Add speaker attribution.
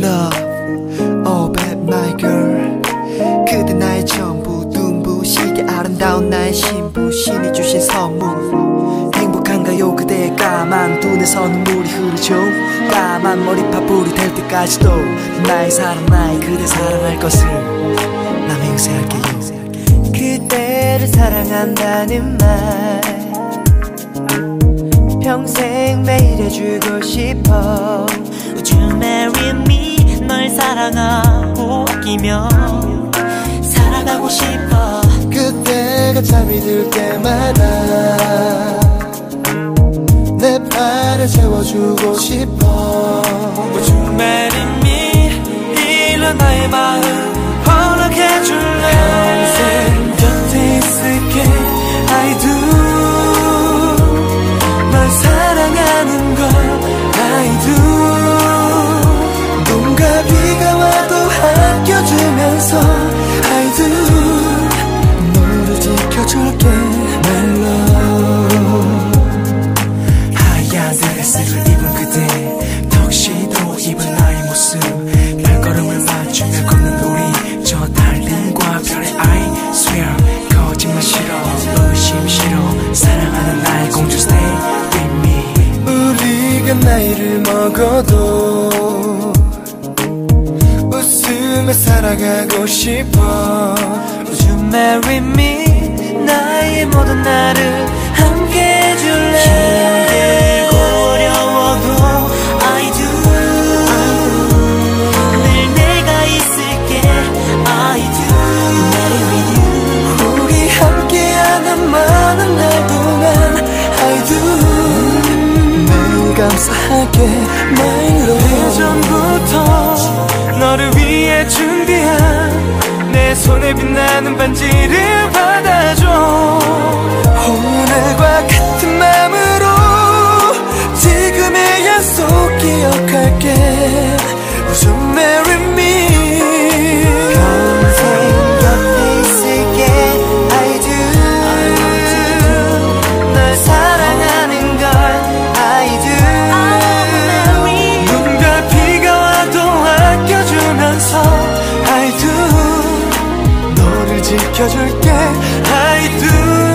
Speaker 1: love. Oh bad my girl. 그대 나의 전부 눈부시게 아름다운 나의 신부 신이 주신 선물. 행복한가요? 그대의 까만 눈에서 눈물이 흐르죠. 까만 머리파뿌리 될 때까지도 나의 사랑 나의 그대 사랑할 것을 나 맹세할게요 그대를 사랑한다는 말. 평생 매일 해주고 싶어
Speaker 2: 사랑하고 아끼며 살아가고 싶어.
Speaker 1: 그때가 잠이 들 때마다 내 팔을 채워주고 싶어.
Speaker 2: Would you marry me 일러 나의 마음
Speaker 1: 나이를 먹어도 웃으며 살아가고 싶어.
Speaker 2: Would you marry me 나의 모든 나를 함께 해줄래? 힘들고 어려워도 I do. 늘 내가 있을게. I do.
Speaker 1: 우리 함께하는 많은 날 동안 I do. 매일 감사하게 my love
Speaker 2: 예전부터 너를 위해 준비한 내 손에 빛나는 반지를 받
Speaker 1: 지켜줄게. I do.